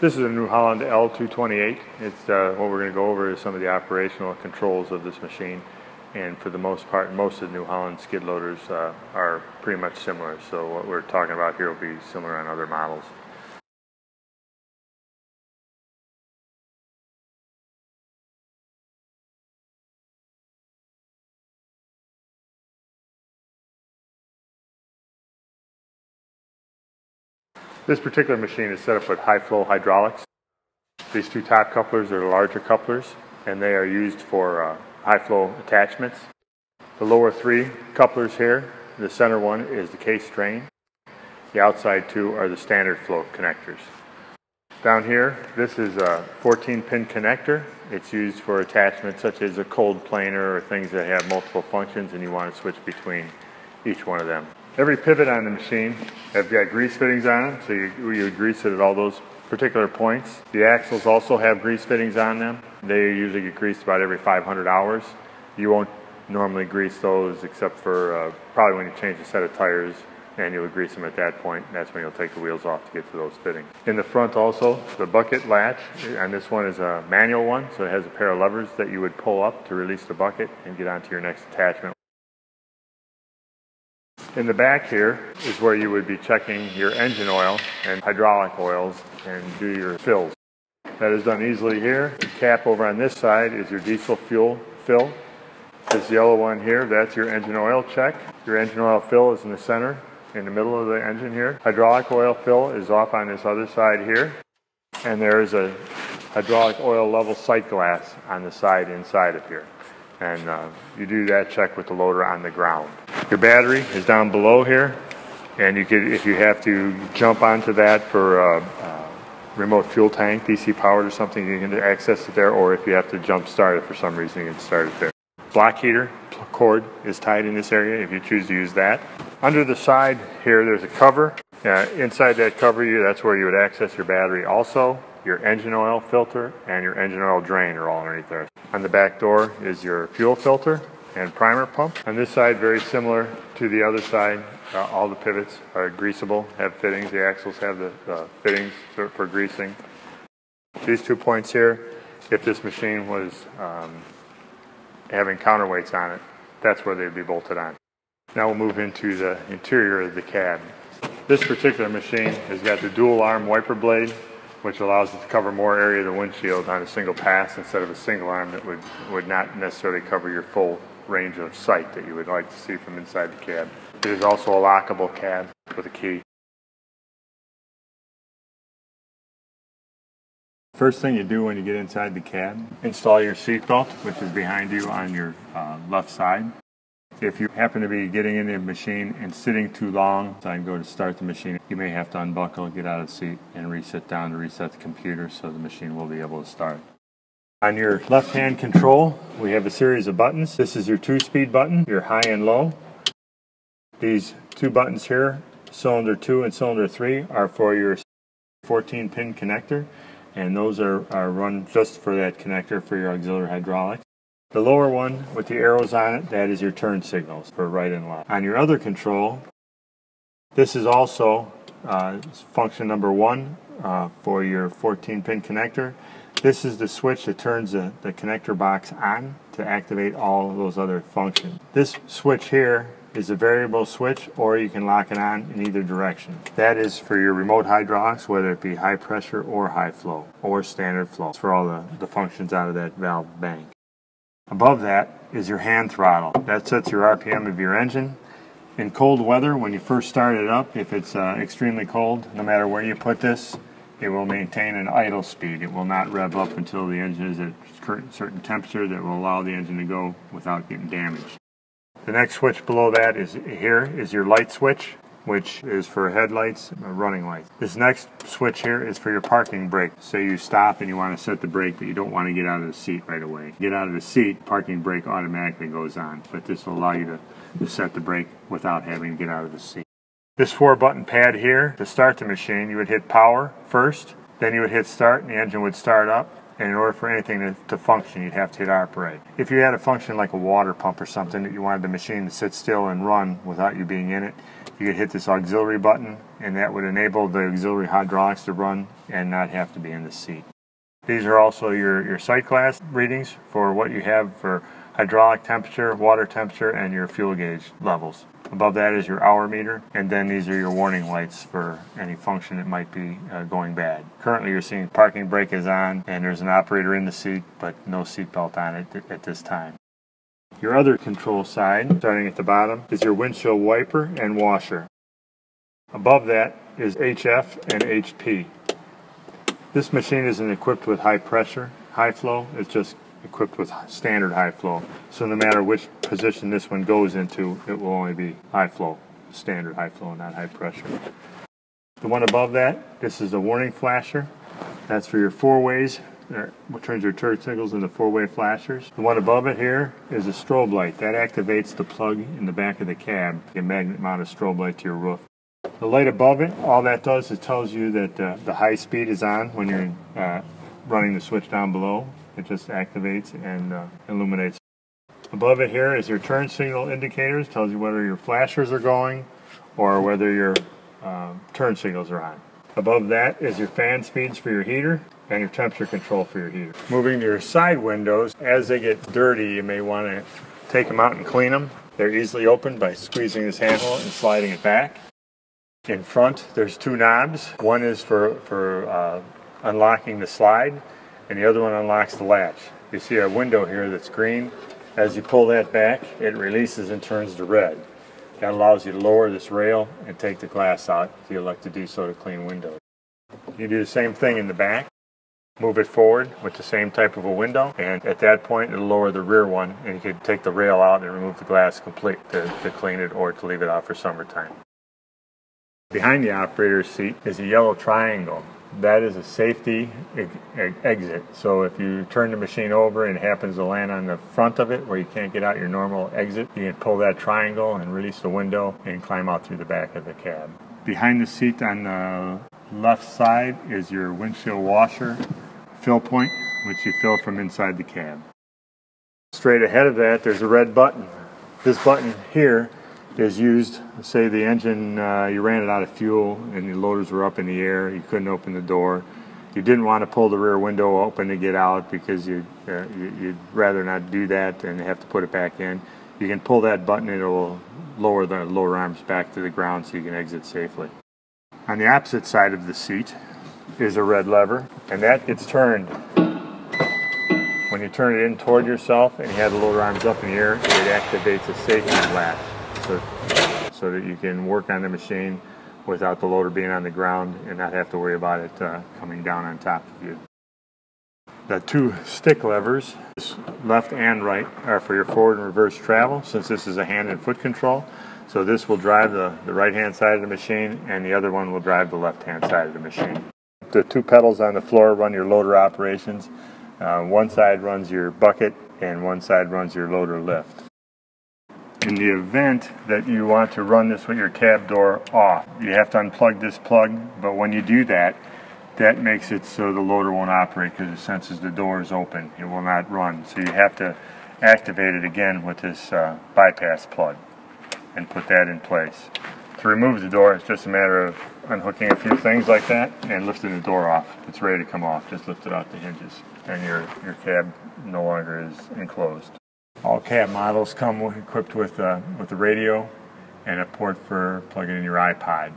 This is a New Holland L228. It's uh, what we're going to go over is some of the operational controls of this machine. And for the most part, most of the New Holland skid loaders uh, are pretty much similar. So what we're talking about here will be similar on other models. This particular machine is set up with high flow hydraulics. These two top couplers are larger couplers and they are used for uh, high flow attachments. The lower three couplers here, the center one is the case drain. The outside two are the standard flow connectors. Down here, this is a 14 pin connector. It's used for attachments such as a cold planer or things that have multiple functions and you want to switch between each one of them. Every pivot on the machine have got grease fittings on them, so you, you grease it at all those particular points. The axles also have grease fittings on them. They usually get greased about every 500 hours. You won't normally grease those except for uh, probably when you change a set of tires and you'll grease them at that point. That's when you'll take the wheels off to get to those fittings. In the front also, the bucket latch, and this one is a manual one, so it has a pair of levers that you would pull up to release the bucket and get onto your next attachment. In the back here is where you would be checking your engine oil and hydraulic oils and do your fills. That is done easily here. The cap over on this side is your diesel fuel fill. This yellow one here, that's your engine oil check. Your engine oil fill is in the center, in the middle of the engine here. Hydraulic oil fill is off on this other side here. And there is a hydraulic oil level sight glass on the side inside of here. And uh, you do that check with the loader on the ground. Your battery is down below here, and you could, if you have to jump onto that for a, a remote fuel tank, DC powered or something, you can access it there, or if you have to jump start it for some reason, you can start it there. Block heater cord is tied in this area if you choose to use that. Under the side here, there's a cover. Uh, inside that cover, you that's where you would access your battery also. Your engine oil filter and your engine oil drain are all underneath there. On the back door is your fuel filter and primer pump. On this side, very similar to the other side, uh, all the pivots are greasable, have fittings. The axles have the fittings for, for, greasing. These two points here, if this machine was um, having counterweights on it, that's where they'd be bolted on. Now we'll move into the interior of the cab. This particular machine has got the dual arm wiper blade, which allows it to cover more area of the windshield on a single pass instead of a single arm that would, would not necessarily cover your full range of sight that you would like to see from inside the cab. It is also a lockable cab with a key. First thing you do when you get inside the cab, install your seatbelt, which is behind you on your uh, left side. If you happen to be getting in the machine and sitting too long, I go to start the machine, you may have to unbuckle, get out of the seat, and reset down to reset the computer so the machine will be able to start. On your left hand control, we have a series of buttons. This is your two speed button, your high and low. These two buttons here, cylinder 2 and cylinder 3, are for your 14 pin connector, and those are, are run just for that connector for your auxiliary hydraulics. The lower one with the arrows on it, that is your turn signals for right and left. On your other control, this is also uh, function number one uh, for your 14 pin connector. This is the switch that turns the, the connector box on to activate all those other functions. This switch here is a variable switch or you can lock it on in either direction. That is for your remote hydraulics, whether it be high pressure or high flow or standard flow. It's for all the, the functions out of that valve bank. Above that is your hand throttle. That sets your RPM of your engine. In cold weather, when you first start it up, if it's uh, extremely cold, no matter where you put this, it will maintain an idle speed. It will not rev up until the engine is at a certain temperature that will allow the engine to go without getting damaged. The next switch below that is here is your light switch, which is for headlights, uh, running lights. This next switch here is for your parking brake. Say you stop and you want to set the brake, but you don't want to get out of the seat right away. Get out of the seat, parking brake automatically goes on, but this will allow you to, to set the brake without having to get out of the seat. This four button pad here, to start the machine, you would hit power first, then you would hit start and the engine would start up. And in order for anything to, to function, you'd have to hit operate. If you had a function like a water pump or something that you wanted the machine to sit still and run without you being in it, you could hit this auxiliary button and that would enable the auxiliary hydraulics to run and not have to be in the seat. These are also your, your sight glass readings for what you have for hydraulic temperature, water temperature, and your fuel gauge levels. Above that is your hour meter, and then these are your warning lights for any function that might be uh, going bad. Currently, you're seeing parking brake is on, and there's an operator in the seat, but no seatbelt on it at this time. Your other control side, starting at the bottom, is your windshield wiper and washer. Above that is HF and HP. This machine isn't equipped with high pressure, high flow, it's just equipped with standard high flow. So no matter which position this one goes into, it will only be high flow, standard high flow, not high pressure. The one above that, this is a warning flasher. That's for your four ways, which turns your turn signals into four-way flashers. The one above it here is a strobe light. That activates the plug in the back of the cab, a magnet mount mounted strobe light to your roof. The light above it, all that does is tells you that uh, the high speed is on when you're uh, running the switch down below. It just activates and uh, illuminates. Above it here is your turn signal indicators, tells you whether your flashers are going or whether your um, turn signals are on. Above that is your fan speeds for your heater and your temperature control for your heater. Moving to your side windows, as they get dirty, you may want to take them out and clean them. They're easily opened by squeezing this handle and sliding it back. In front, there's two knobs. One is for, for uh, unlocking the slide, and the other one unlocks the latch. You see a window here that's green. As you pull that back, it releases and turns to red. That allows you to lower this rail and take the glass out if you elect to do so to clean windows. You do the same thing in the back. Move it forward with the same type of a window, and at that point it'll lower the rear one, and you can take the rail out and remove the glass complete to, to clean it or to leave it out for summertime. Behind the operator's seat is a yellow triangle that is a safety exit. So if you turn the machine over and it happens to land on the front of it where you can't get out your normal exit, you can pull that triangle and release the window and climb out through the back of the cab. Behind the seat on the left side is your windshield washer fill point, which you fill from inside the cab. Straight ahead of that, there's a red button. This button here is used, say the engine, uh, you ran it out of fuel and the loaders were up in the air, you couldn't open the door. You didn't want to pull the rear window open to get out because you, uh, you'd rather not do that and have to put it back in. You can pull that button it will lower the lower arms back to the ground so you can exit safely. On the opposite side of the seat is a red lever and that gets turned when you turn it in toward yourself and you have the lower arms up in the air, it activates a safety latch so that you can work on the machine without the loader being on the ground and not have to worry about it uh, coming down on top of you. The two stick levers, left and right, are for your forward and reverse travel since this is a hand and foot control. So this will drive the, the right hand side of the machine and the other one will drive the left hand side of the machine. The two pedals on the floor run your loader operations. Uh, one side runs your bucket and one side runs your loader lift in the event that you want to run this with your cab door off. You have to unplug this plug, but when you do that, that makes it so the loader won't operate because it senses the door is open. It will not run. So you have to activate it again with this uh, bypass plug and put that in place. To remove the door, it's just a matter of unhooking a few things like that and lifting the door off. It's ready to come off. Just lift it off the hinges and your, your cab no longer is enclosed. All cab models come equipped with, uh, with a radio and a port for plugging in your iPod.